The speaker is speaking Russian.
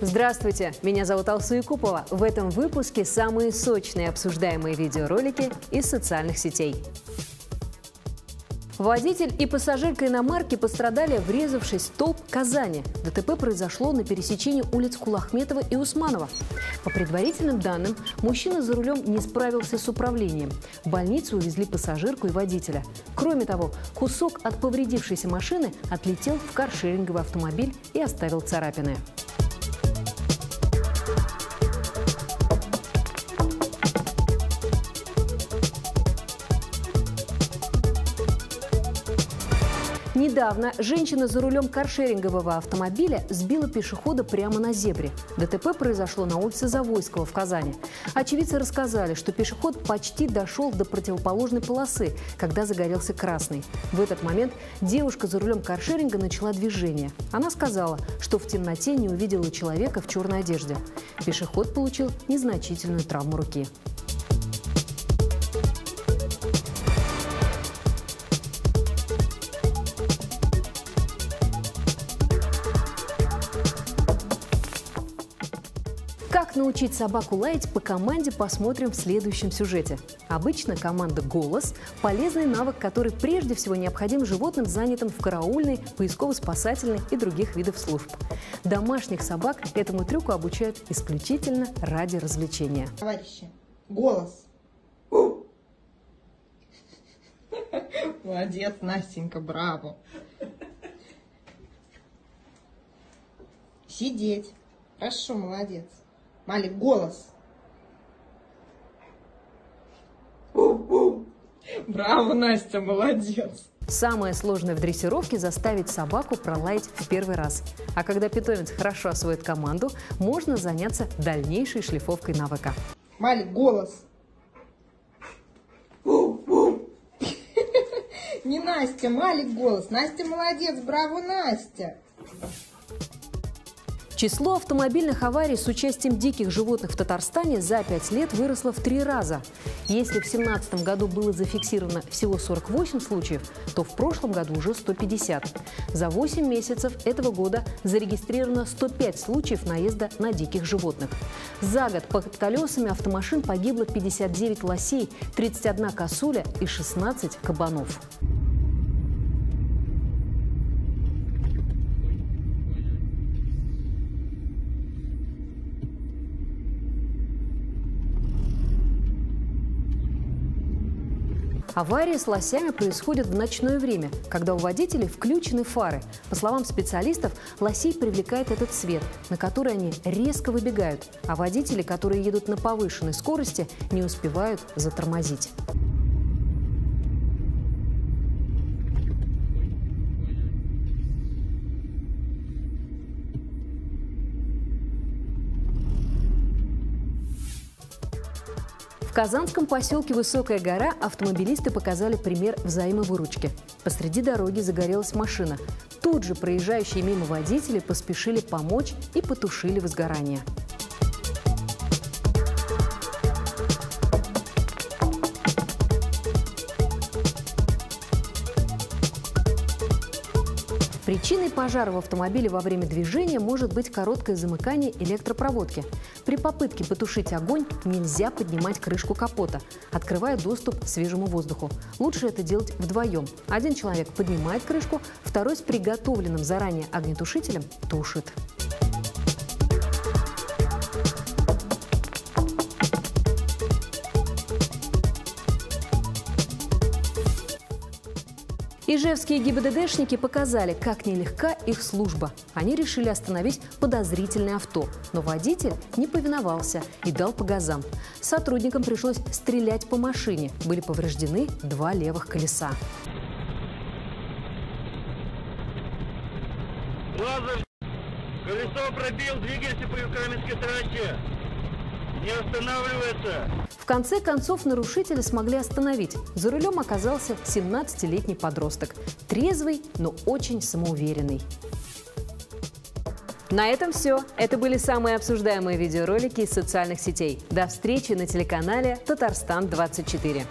Здравствуйте, меня зовут Алсу Якупова. В этом выпуске самые сочные обсуждаемые видеоролики из социальных сетей. Водитель и пассажирка иномарки пострадали, врезавшись в столб Казани. ДТП произошло на пересечении улиц Кулахметова и Усманова. По предварительным данным, мужчина за рулем не справился с управлением. В больницу увезли пассажирку и водителя. Кроме того, кусок от повредившейся машины отлетел в каршеринговый автомобиль и оставил царапины. Недавно женщина за рулем каршерингового автомобиля сбила пешехода прямо на зебре. ДТП произошло на улице Завойского в Казани. Очевидцы рассказали, что пешеход почти дошел до противоположной полосы, когда загорелся красный. В этот момент девушка за рулем каршеринга начала движение. Она сказала, что в темноте не увидела человека в черной одежде. Пешеход получил незначительную травму руки. Как научить собаку лаять по команде, посмотрим в следующем сюжете. Обычно команда «Голос» – полезный навык, который прежде всего необходим животным, занятым в караульной, поисково-спасательной и других видов служб. Домашних собак этому трюку обучают исключительно ради развлечения. Товарищи, голос. Молодец, Настенька, браво. Сидеть. Хорошо, молодец. Малик, голос. Браво, Настя, молодец. Самое сложное в дрессировке – заставить собаку пролаять в первый раз. А когда питомец хорошо освоит команду, можно заняться дальнейшей шлифовкой навыка. Малик, голос. Не Настя, Малик голос. Настя молодец, браво, Настя. Число автомобильных аварий с участием диких животных в Татарстане за пять лет выросло в три раза. Если в 2017 году было зафиксировано всего 48 случаев, то в прошлом году уже 150. За 8 месяцев этого года зарегистрировано 105 случаев наезда на диких животных. За год под колесами автомашин погибло 59 лосей, 31 косуля и 16 кабанов. Аварии с лосями происходят в ночное время, когда у водителей включены фары. По словам специалистов, лосей привлекает этот свет, на который они резко выбегают, а водители, которые едут на повышенной скорости, не успевают затормозить. Казанском поселке Высокая гора автомобилисты показали пример взаимовыручки. Посреди дороги загорелась машина. Тут же проезжающие мимо водители поспешили помочь и потушили возгорание. Причиной пожара в автомобиле во время движения может быть короткое замыкание электропроводки. При попытке потушить огонь нельзя поднимать крышку капота, открывая доступ к свежему воздуху. Лучше это делать вдвоем. Один человек поднимает крышку, второй с приготовленным заранее огнетушителем тушит. Ижевские ГИБДДшники показали, как нелегка их служба. Они решили остановить подозрительное авто, но водитель не повиновался и дал по газам. Сотрудникам пришлось стрелять по машине. Были повреждены два левых колеса. Колесо пробил, двигайся по Юкраменской трассе. Не останавливается. В конце концов нарушителя смогли остановить. За рулем оказался 17-летний подросток. Трезвый, но очень самоуверенный. На этом все. Это были самые обсуждаемые видеоролики из социальных сетей. До встречи на телеканале «Татарстан-24».